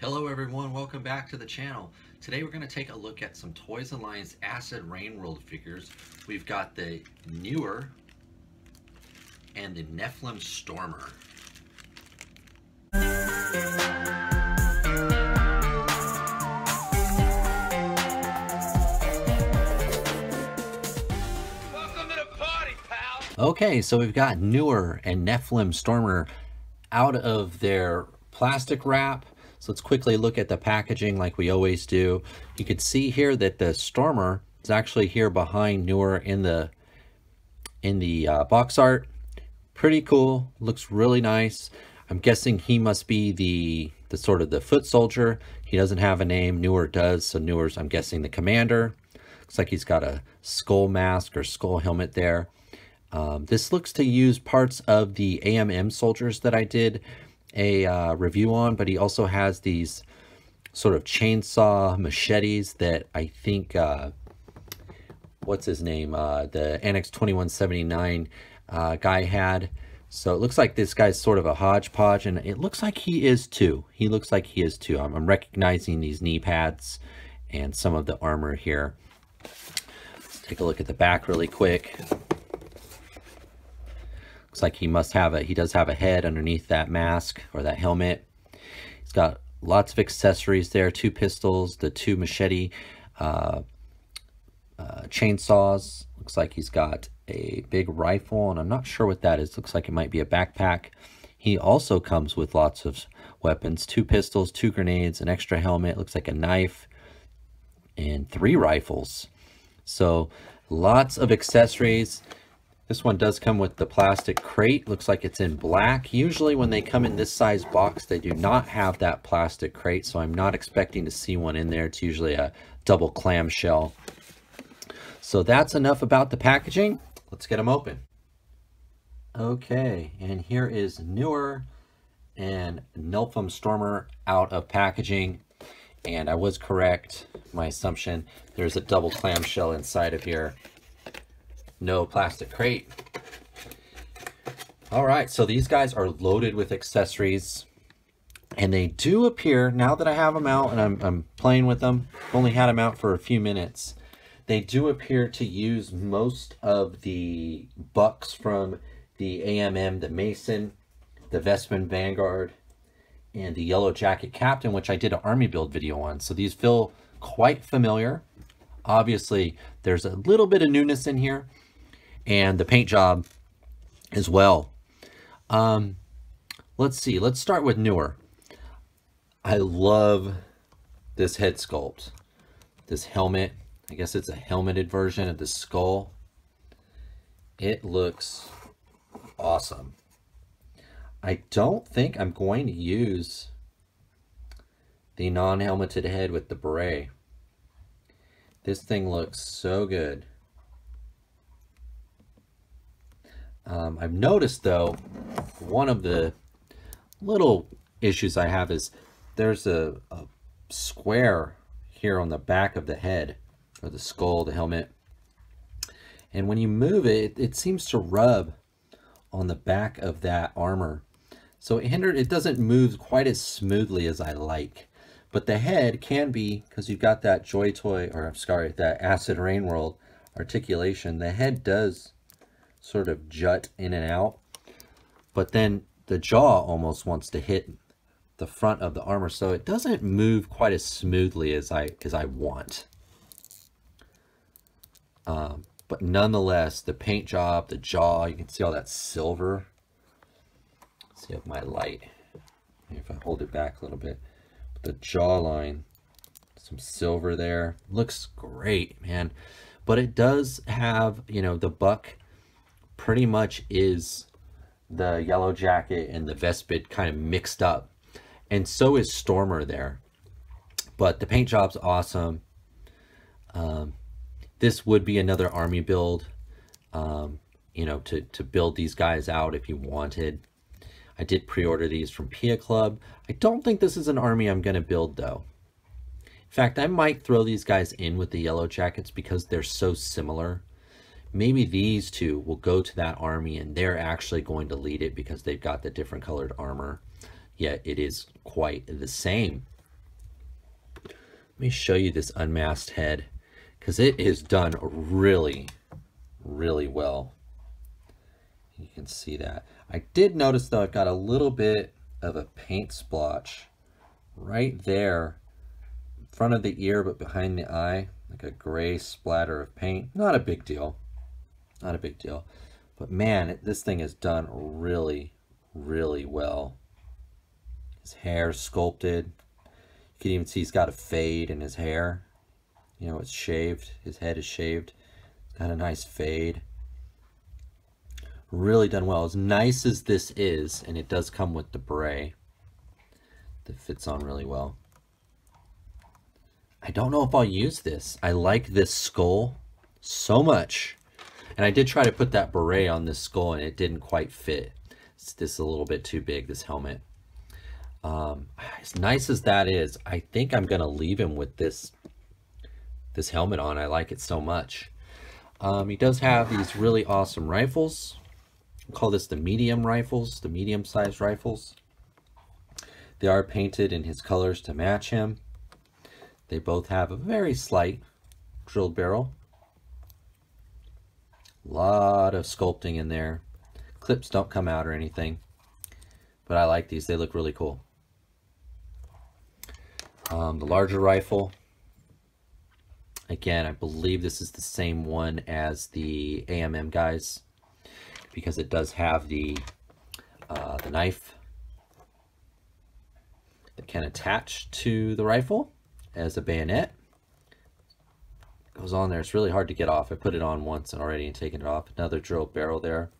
Hello everyone, welcome back to the channel. Today we're going to take a look at some Toys Alliance Acid Rain World figures. We've got the Neuer and the Nephilim Stormer. Okay, so we've got Neuer and Nephilim Stormer out of their plastic wrap. So let's quickly look at the packaging like we always do. You can see here that the Stormer is actually here behind Neuer in the in the uh, box art. Pretty cool, looks really nice. I'm guessing he must be the the sort of the foot soldier. He doesn't have a name, Neuer does, so Neuer's I'm guessing the commander. Looks like he's got a skull mask or skull helmet there. Um, this looks to use parts of the AMM soldiers that I did a uh, review on, but he also has these sort of chainsaw machetes that I think, uh, what's his name, uh, the Annex 2179 uh, guy had. So it looks like this guy's sort of a hodgepodge, and it looks like he is too. He looks like he is too. I'm, I'm recognizing these knee pads and some of the armor here. Let's take a look at the back really quick. Looks like he must have a, he does have a head underneath that mask or that helmet. He's got lots of accessories there, two pistols, the two machete uh, uh, chainsaws. Looks like he's got a big rifle, and I'm not sure what that is. Looks like it might be a backpack. He also comes with lots of weapons, two pistols, two grenades, an extra helmet, looks like a knife, and three rifles. So lots of accessories. This one does come with the plastic crate. Looks like it's in black. Usually when they come in this size box, they do not have that plastic crate, so I'm not expecting to see one in there. It's usually a double clamshell. So that's enough about the packaging. Let's get them open. Okay, and here is Neuer and Nephilim Stormer out of packaging. And I was correct, my assumption. There's a double clamshell inside of here no plastic crate. All right, so these guys are loaded with accessories and they do appear, now that I have them out and I'm, I'm playing with them, only had them out for a few minutes, they do appear to use most of the bucks from the AMM, the Mason, the Vestman Vanguard, and the Yellow Jacket Captain, which I did an army build video on. So these feel quite familiar. Obviously, there's a little bit of newness in here, and the paint job as well. Um, let's see. Let's start with Neuer. I love this head sculpt. This helmet. I guess it's a helmeted version of the skull. It looks awesome. I don't think I'm going to use the non-helmeted head with the beret. This thing looks so good. Um, I've noticed though, one of the little issues I have is there's a, a square here on the back of the head or the skull, the helmet. And when you move it, it seems to rub on the back of that armor. So it hindered, it doesn't move quite as smoothly as I like. But the head can be, because you've got that Joy Toy, or I'm sorry, that Acid Rain World articulation, the head does sort of jut in and out. But then the jaw almost wants to hit the front of the armor, so it doesn't move quite as smoothly as I as I want. Um, but nonetheless, the paint job, the jaw, you can see all that silver. Let's see if my light, if I hold it back a little bit. But the jawline, some silver there. Looks great, man. But it does have, you know, the buck pretty much is the Yellow Jacket and the Vespid kind of mixed up. And so is Stormer there. But the paint job's awesome. Um, this would be another army build, um, you know, to, to build these guys out if you wanted. I did pre-order these from Pia Club. I don't think this is an army I'm going to build, though. In fact, I might throw these guys in with the Yellow Jackets because they're so similar maybe these two will go to that army and they're actually going to lead it because they've got the different colored armor yet it is quite the same Let me show you this unmasked head because it is done really, really well. You can see that. I did notice though I've got a little bit of a paint splotch right there in front of the ear but behind the eye like a gray splatter of paint. Not a big deal. Not a big deal. But man, it, this thing is done really, really well. His hair sculpted. You can even see he's got a fade in his hair. You know, it's shaved. His head is shaved. It's got a nice fade. Really done well. As nice as this is, and it does come with the beret that fits on really well. I don't know if I'll use this. I like this skull so much. And I did try to put that beret on this skull and it didn't quite fit. It's just a little bit too big, this helmet. Um, as nice as that is, I think I'm going to leave him with this this helmet on. I like it so much. Um, he does have these really awesome rifles. call this the medium rifles, the medium-sized rifles. They are painted in his colors to match him. They both have a very slight drilled barrel. A lot of sculpting in there. Clips don't come out or anything. But I like these. They look really cool. Um, the larger rifle. Again, I believe this is the same one as the AMM guys. Because it does have the, uh, the knife that can attach to the rifle as a bayonet. Goes on there. It's really hard to get off. I put it on once and already and taken it off. Another drill barrel there.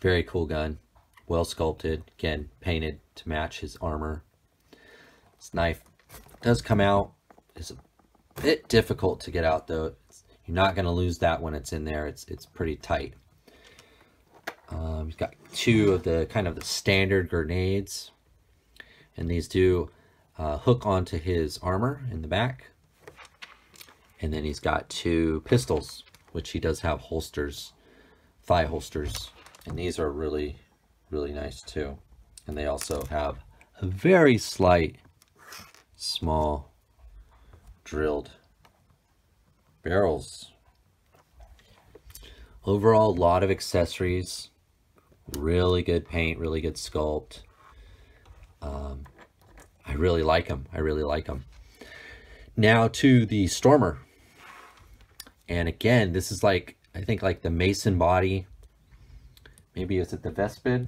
Very cool gun. Well sculpted. Again, painted to match his armor. This knife does come out. It's a bit difficult to get out though. It's, you're not going to lose that when it's in there. It's it's pretty tight. Um, he's got two of the kind of the standard grenades. And these do uh, hook onto his armor in the back. And then he's got two pistols, which he does have holsters, thigh holsters. And these are really, really nice too. And they also have a very slight, small, drilled barrels. Overall, a lot of accessories, really good paint, really good sculpt. Um, I really like them. I really like them. Now to the Stormer. And again, this is like, I think like the Mason body. Maybe is it the Vespid?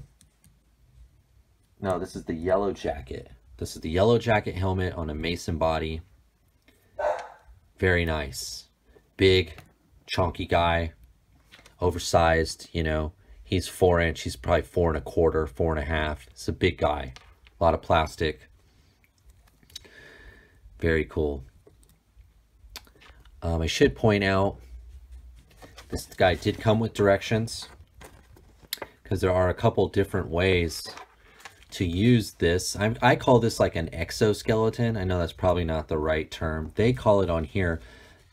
No, this is the Yellow Jacket. This is the Yellow Jacket helmet on a Mason body. Very nice. Big, chunky guy. Oversized, you know. He's four inch. He's probably four and a quarter, four and a half. It's a big guy. A lot of plastic. Very cool. Um, I should point out, this guy did come with directions because there are a couple different ways to use this. I'm, I call this like an exoskeleton. I know that's probably not the right term. They call it on here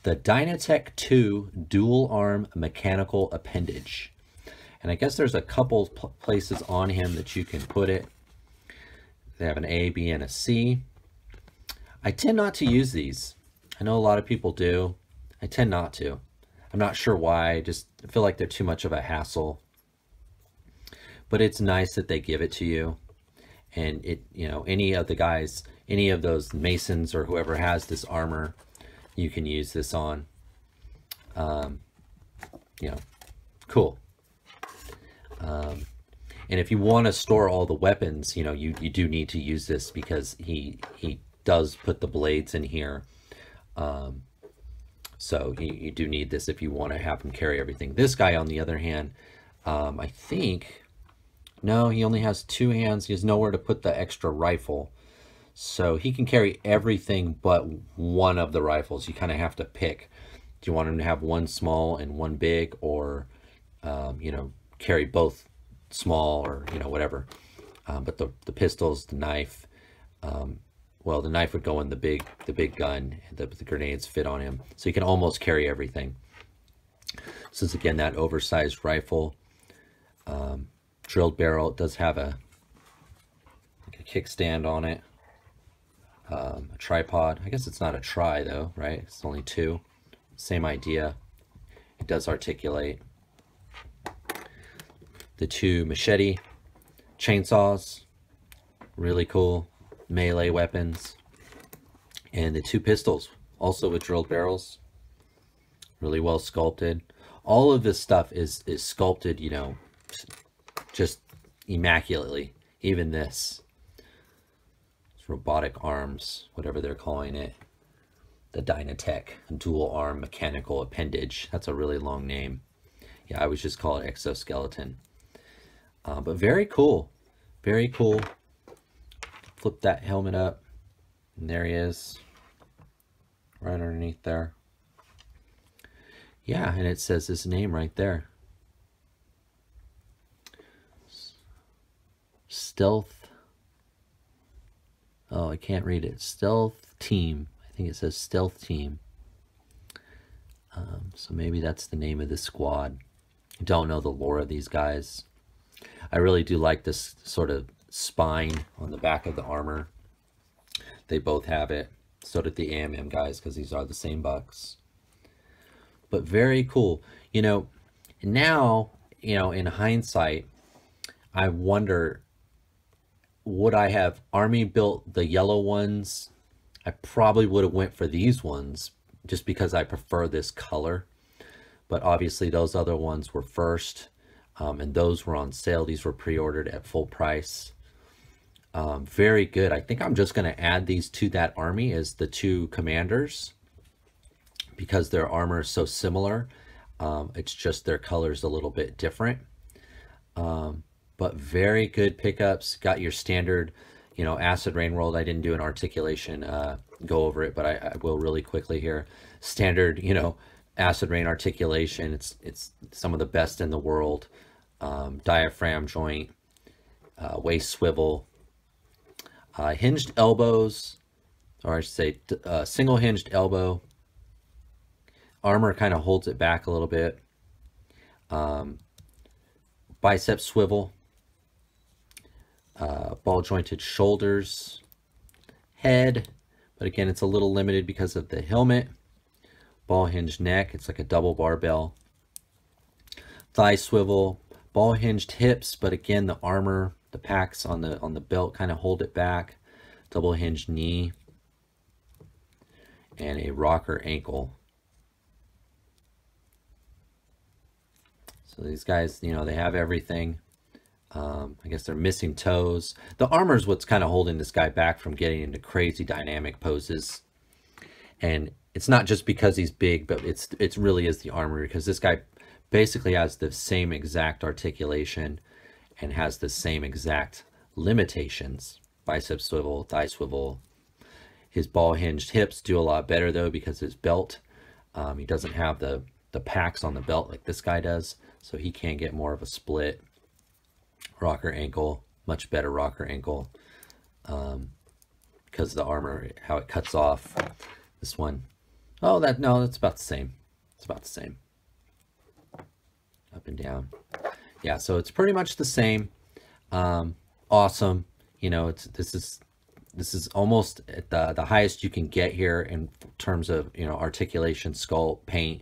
the Dynatech 2 dual arm mechanical appendage. And I guess there's a couple places on him that you can put it. They have an A, B, and a C. I tend not to use these. I know a lot of people do. I tend not to. I'm not sure why. I just feel like they're too much of a hassle. But it's nice that they give it to you. And it, you know, any of the guys, any of those masons or whoever has this armor, you can use this on. Um, you know, cool. Um, and if you want to store all the weapons, you know, you, you do need to use this because he, he does put the blades in here. Um, so you, you, do need this if you want to have him carry everything. This guy, on the other hand, um, I think, no, he only has two hands. He has nowhere to put the extra rifle. So he can carry everything but one of the rifles. You kind of have to pick. Do you want him to have one small and one big or, um, you know, carry both small or, you know, whatever. Um, but the, the pistols, the knife, um, well, the knife would go in the big the big gun. The, the grenades fit on him, so he can almost carry everything. Since again that oversized rifle, um, drilled barrel, does have a like a kickstand on it. um, a tripod. I guess it's not a try though, right? It's only two. Same idea. It does articulate. The two machete chainsaws, really cool melee weapons. And the two pistols, also with drilled barrels, really well sculpted. All of this stuff is, is sculpted, you know, just immaculately. Even this. It's robotic arms, whatever they're calling it. The Dynatech dual arm mechanical appendage. That's a really long name. Yeah, I would just call it exoskeleton. Uh, but very cool. Very cool. Flip that helmet up. And there he is. Right underneath there. Yeah, and it says his name right there. Stealth. Oh, I can't read it. Stealth Team. I think it says Stealth Team. Um, so maybe that's the name of the squad. Don't know the lore of these guys. I really do like this sort of spine on the back of the armor. They both have it. So did the AMM guys because these are the same bucks. But very cool. You know, now, you know, in hindsight, I wonder, would I have army built the yellow ones? I probably would have went for these ones just because I prefer this color. But obviously those other ones were first um, and those were on sale. These were pre-ordered at full price. Um, very good. I think I'm just going to add these to that army as the two commanders because their armor is so similar. Um, it's just their colors a little bit different. Um, but very good pickups. Got your standard, you know, acid rain world. I didn't do an articulation, uh, go over it, but I, I will really quickly here. Standard, you know, acid rain articulation. It's, it's some of the best in the world. Um, diaphragm joint, uh, waist swivel, uh, hinged elbows, or I should say uh, single hinged elbow. Armor kind of holds it back a little bit. Um, bicep swivel. Uh, ball jointed shoulders. Head, but again, it's a little limited because of the helmet. Ball hinged neck, it's like a double barbell. Thigh swivel, ball hinged hips, but again, the armor the packs on the on the belt kind of hold it back double hinged knee and a rocker ankle. So these guys you know they have everything. Um, I guess they're missing toes. The armor is what's kind of holding this guy back from getting into crazy dynamic poses. And it's not just because he's big but it's it's really is the armor because this guy basically has the same exact articulation and has the same exact limitations. Bicep swivel, thigh swivel. His ball hinged hips do a lot better though because his belt, um, he doesn't have the, the packs on the belt like this guy does. So he can get more of a split. Rocker ankle, much better rocker ankle. Um, because the armor, how it cuts off. This one, oh, that, no, that's about the same. It's about the same. Up and down yeah, so it's pretty much the same. Um, awesome. You know, it's this is this is almost at the the highest you can get here in terms of you know articulation, sculpt, paint.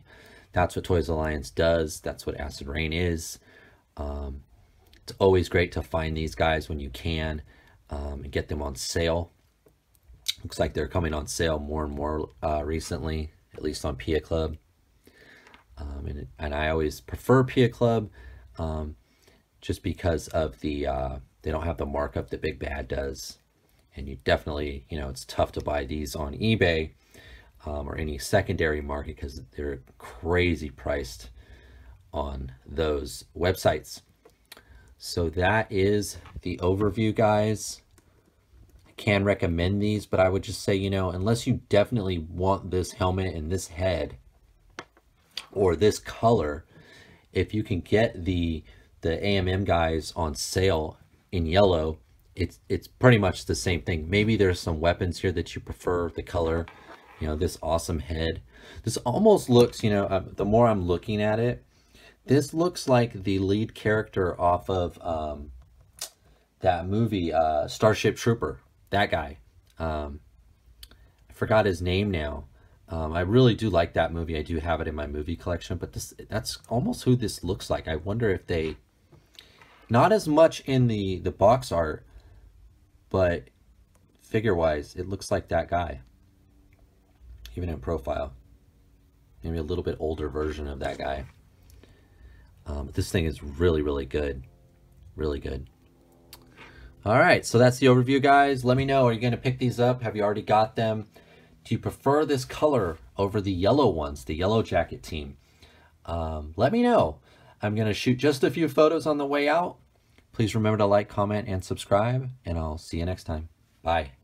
That's what Toys Alliance does. That's what Acid Rain is. Um, it's always great to find these guys when you can um, and get them on sale. Looks like they're coming on sale more and more uh, recently, at least on Pia Club. Um, and, and I always prefer Pia Club um, just because of the, uh, they don't have the markup that Big Bad does. And you definitely, you know, it's tough to buy these on eBay um, or any secondary market because they're crazy priced on those websites. So that is the overview, guys. I can recommend these, but I would just say, you know, unless you definitely want this helmet and this head or this color, if you can get the the AMM guys on sale in yellow, it's it's pretty much the same thing. Maybe there's some weapons here that you prefer the color, you know, this awesome head. This almost looks, you know, uh, the more I'm looking at it, this looks like the lead character off of um, that movie, uh, Starship Trooper, that guy. Um, forgot his name now. Um, I really do like that movie. I do have it in my movie collection, but this that's almost who this looks like. I wonder if they not as much in the the box art, but figure wise, it looks like that guy. Even in profile. Maybe a little bit older version of that guy. Um, this thing is really, really good. Really good. All right, so that's the overview, guys. Let me know, are you going to pick these up? Have you already got them? Do you prefer this color over the yellow ones, the yellow jacket team? Um, let me know. I'm going to shoot just a few photos on the way out. Please remember to like, comment, and subscribe, and I'll see you next time. Bye.